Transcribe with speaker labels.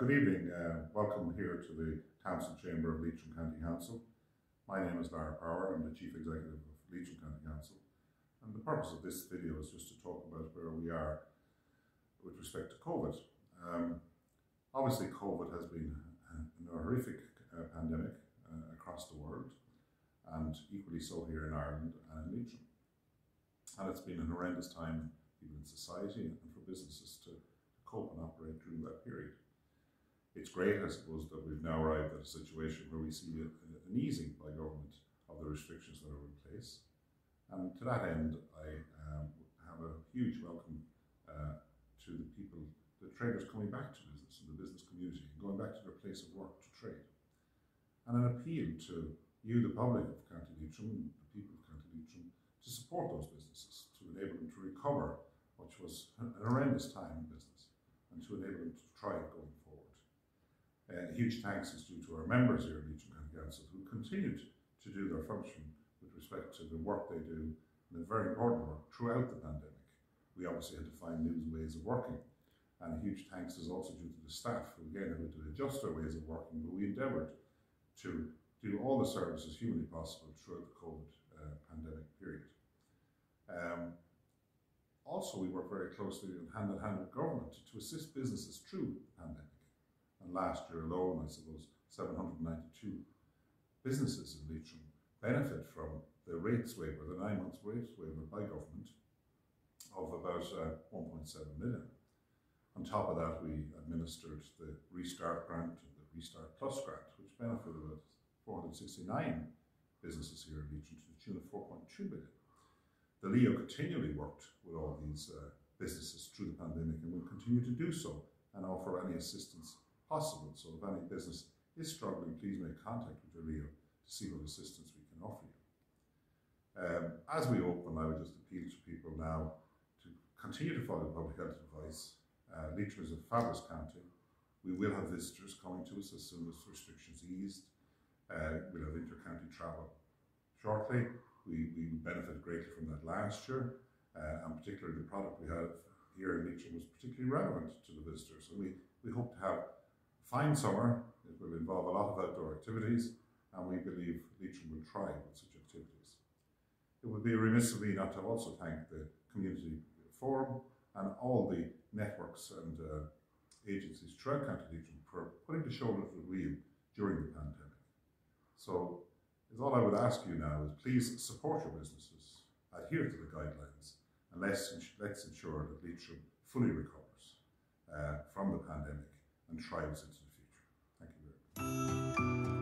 Speaker 1: good evening. Uh, welcome here to the Council Chamber of Leitrim County Council. My name is Lar Power. I'm the Chief Executive of Leitrim County Council. And the purpose of this video is just to talk about where we are with respect to COVID. Um, obviously, COVID has been a horrific uh, pandemic uh, across the world and equally so here in Ireland and in Leitrim. And it's been an horrendous time even in society and for businesses to cope and operate during that period. It's great, I suppose, that we've now arrived at a situation where we see an easing by government of the restrictions that are in place. And to that end, I um, have a huge welcome uh, to the people, the traders coming back to business and the business community, going back to their place of work to trade. And an appeal to you, the public of County Leitrim, the people of County Leitrim, to support those businesses, to enable them to recover, which was an horrendous time in business and to enable them to thrive going Uh, huge thanks is due to our members here at Leitrim County Council who continued to do their function with respect to the work they do and the very important work throughout the pandemic. We obviously had to find new ways of working. And a huge thanks is also due to the staff who again had to adjust their ways of working, but we endeavoured to do all the services humanly possible throughout the COVID uh, pandemic period. Um, also, we work very closely and hand in hand with government to assist businesses through the pandemic. And last year alone, I suppose, 792 businesses in Leitrim benefit from the rates waiver, the nine months rates waiver by government of about uh, 1.7 million. On top of that, we administered the Restart Grant and the Restart Plus Grant, which benefited about 469 businesses here in Leitrim to the tune of 4.2 million. The LEO continually worked with all these uh, businesses through the pandemic and will continue to do so and offer any assistance possible. So if any business is struggling, please make contact with LEO to see what assistance we can offer you. Um, as we open, I would just appeal to people now to continue to follow public health advice. Uh, Leitrim is a fabulous county. We will have visitors coming to us as soon as restrictions eased. Uh, we'll have inter-county travel shortly. We, we benefited greatly from that last year, uh, and particularly the product we have here in Leitrim was particularly relevant to the visitors. And we, we hope to have fine summer. It will involve a lot of outdoor activities, and we believe Leitrim will thrive with such activities. It would be remiss of me not to also thank the Community Forum and all the networks and uh, agencies throughout County Leitrim for putting the shoulder to the wheel during the pandemic. So is all I would ask you now is please support your businesses, adhere to the guidelines, and let's, let's ensure that Leitrim fully recovers uh, from the pandemic and strives into the future. Thank you very much.